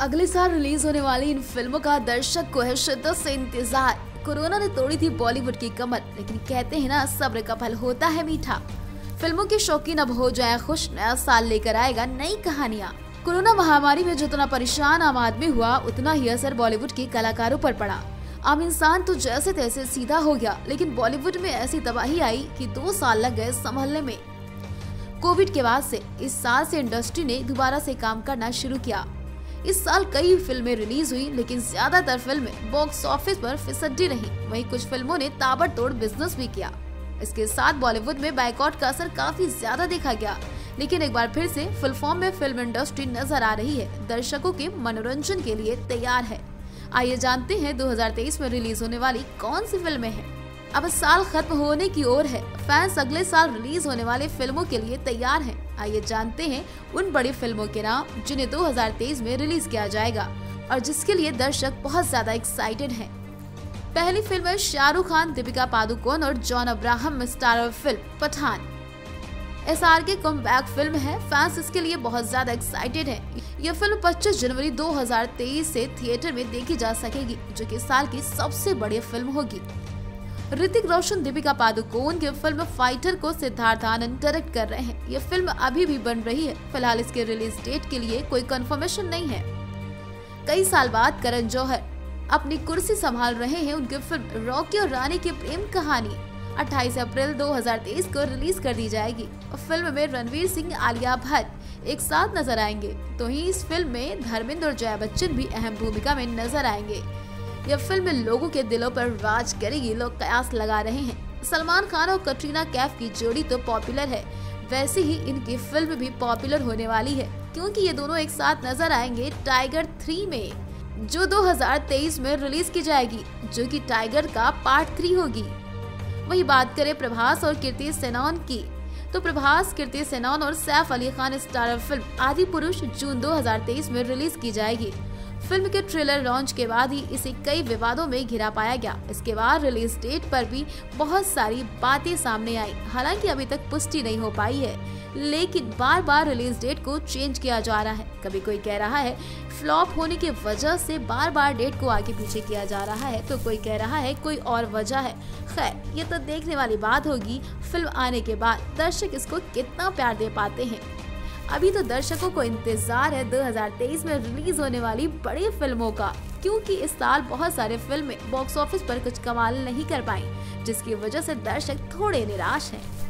अगले साल रिलीज़ होने वाली इन फ़िल्मों का दर्शक को है शिद्दत से इंतज़ार। कोरोना ने तोड़ी थी बॉलीवुड की कमर, लेकिन कहते हैं ना, सब्र का फल होता है मीठा। फ़िल्मों के शौकीन अब हो जाए खुश, नया साल लेकर आएगा नई कहानियाँ। कोरोना महामारी में जितना परेशान आम आदमी हुआ, उतना ही असर बॉलीवुड के कलाकारों पर पड़ा। आम इंसान तो जैसे तैसे सीधा हो गया, लेकिन बॉलीवुड में ऐसी तबाही आई कि दो साल लग गए संभलने में। कोविड के बाद से, इस साल से इंडस्ट्री ने दोबारा से काम करना शुरू किया। इस साल कई फ़िल्में रिलीज़ हुई, लेकिन ज़्यादातर फ़िल्में बॉक्स ऑफ़िस पर फिसड्डी रही। वहीं कुछ फ़िल्मों ने ताबड़तोड़ बिज़नेस भी किया। इसके साथ बॉलीवुड में बाइकआउट का असर काफ़ी ज़्यादा देखा गया। लेकिन एक बार फिर से फुल फॉर्म में फ़िल्म इंडस्ट्री नज़र आ रही है। दर्शकों के मनोरंजन के लिए तैयार है। आइए जानते हैं 2023 में रिलीज़ होने वाली कौन सी फ़िल्में हैं। अब साल खत्म होने की ओर है। फैंस अगले साल रिलीज़ होने वाली फ़िल्मों के लिए तैयार हैं। आइए जानते हैं उन बड़ी फ़िल्मों के नाम जिन्हें 2023 में रिलीज़ किया जाएगा और जिसके लिए दर्शक बहुत ज़्यादा एक्साइटेड हैं। पहली फ़िल्म है शाहरुख खान, दीपिका पादुकोण और John Abraham starrer film Pathaan. S R K come back film है। फैंस इसके लिए बहुत ज़्यादा एक्साइटेड है। यह फ़िल्म 25 जनवरी 2023 से थिएटर में देखी जा सकेगी, जो कि साल की सबसे बड़ी फ़िल्म होगी। ऋतिक रोशन दीपिका पादुकोण की फ़िल्म फाइटर को सिद्धार्थ आनंद डायरेक्ट कर रहे हैं। ये फ़िल्म अभी भी बन रही है। फ़िलहाल इसके रिलीज़ डेट के लिए कोई कंफर्मेशन नहीं है। कई साल बाद करण जौहर अपनी कुर्सी संभाल रहे हैं उनकी फ़िल्म रॉकी और रानी की प्रेम कहानी। 28 अप्रैल 2023 को रिलीज़ कर दी जाएगी। फ़िल्म में रणवीर सिंह, आलिया भट्ट एक साथ नज़र आएँगे। तो ही इस फ़िल्म में धर्मेंद्र और जया बच्चन भी अहम भूमिका में नज़र आएँगे। यह फ़िल्म लोगों के दिलों पर राज करेगी, लोग कयास लगा रहे हैं। सलमान खान और कटरीना कैफ की जोड़ी तो पॉपुलर है। वैसे ही इनकी फ़िल्म भी पॉपुलर होने वाली है, क्योंकि ये दोनों एक साथ नज़र आएँगे टाइगर थ्री में, जो 2023 में रिलीज़ की जाएगी, जो कि टाइगर का पार्ट थ्री होगी। वही बात करें प्रभास और कीर्ति सेनौन की तो प्रभास, कीर्ति सेनौन और Saif Ali Khan starrer film Adipurush June 2023 में रिलीज़ की जाएगी। फ़िल्म के ट्रेलर लॉन्च के बाद ही इसे कई विवादों में घिरा पाया गया। इसके बाद रिलीज़ डेट पर भी बहुत सारी बातें सामने आई। हालाँकि अभी तक पुष्टि नहीं हो पाई है, लेकिन बार बार रिलीज़ डेट को चेंज किया जा रहा है। कभी कोई कह रहा है, फ्लॉप होने की वजह से बार बार डेट को आगे पीछे किया जा रहा है तो कोई कह रहा है, कोई और वजह है। खैर, ये तो देखने वाली बात होगी फ़िल्म आने के बाद। दर्शक इसको कितना प्यार दे पाते हैं। अभी तो दर्शकों को इंतज़ार है 2023 में रिलीज़ होने वाली बड़ी फ़िल्मों का, क्योंकि इस साल बहुत सारे फ़िल्में बॉक्स ऑफ़िस पर कुछ कमाल नहीं कर पाई, जिसकी वजह से दर्शक थोड़े निराश हैं।